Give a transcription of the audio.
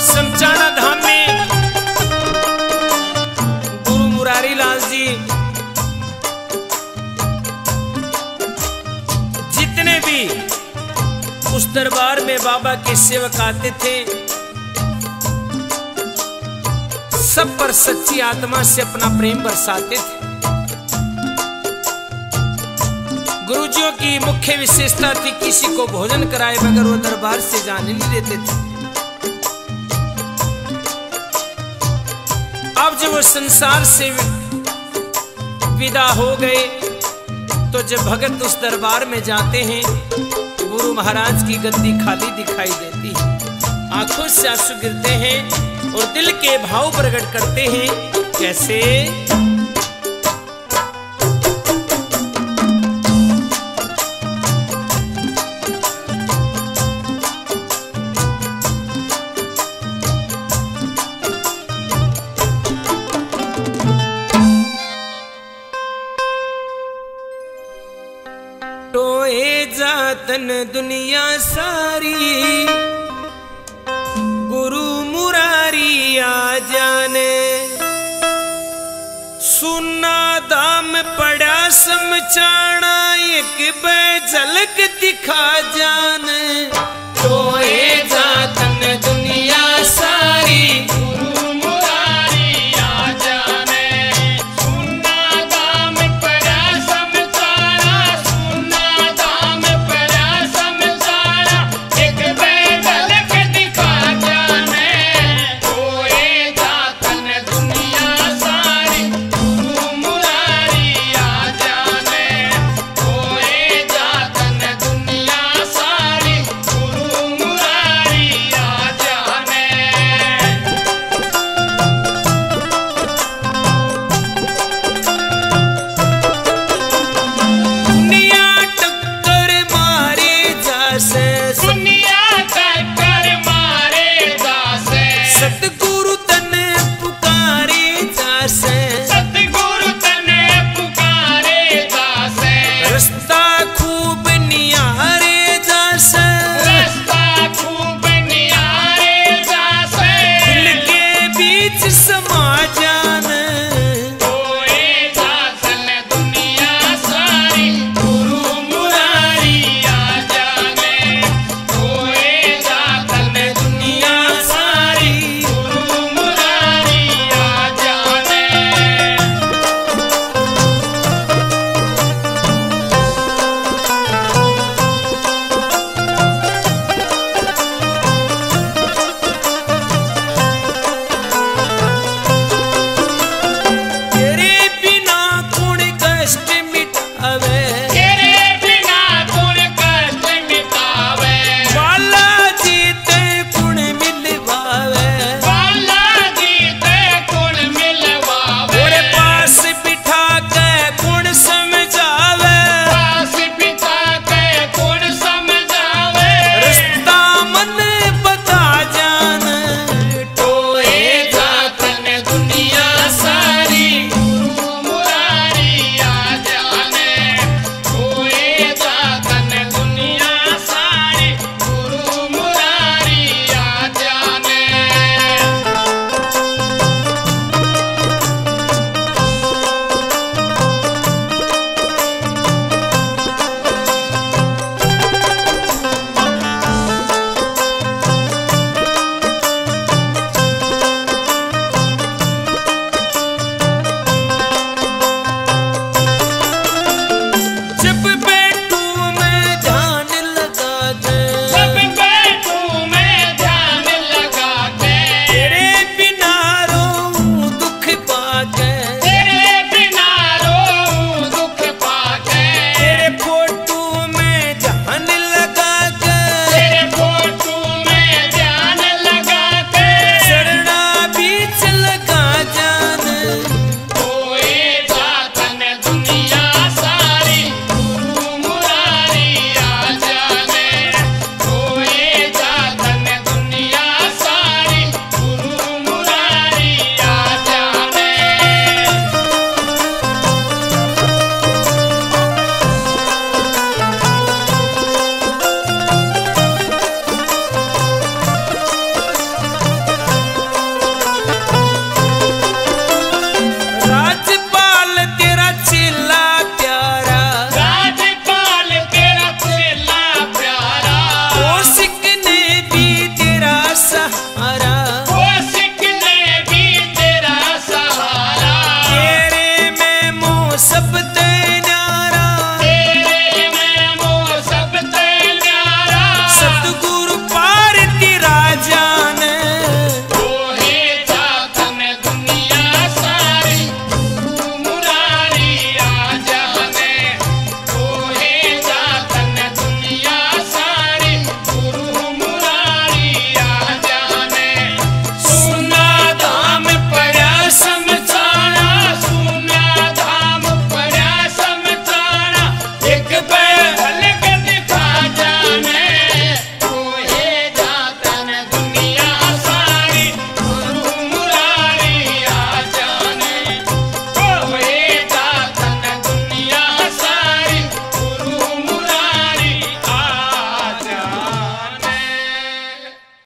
समचाना धाम में गुरु मुरारी लाल जी, जितने भी उस दरबार में बाबा के सेवक आते थे, सब पर सच्ची आत्मा से अपना प्रेम बरसाते थे। गुरुजियों की मुख्य विशेषता थी, किसी को भोजन कराए बगैर वो दरबार से जाने नहीं देते थे। अब जब वो संसार से विदा हो गए तो जब भगत उस दरबार में जाते हैं, गुरु महाराज की गद्दी खाली दिखाई देती है। आँखों से आँसू गिरते हैं और दिल के भाव प्रकट करते हैं, कैसे? जातन दुनिया सारी। गुरु मुरारी आ जाने। सुना दाम पड़ा समझाना, एक बे झलक दिखा जाने। टोए बीच समाजा।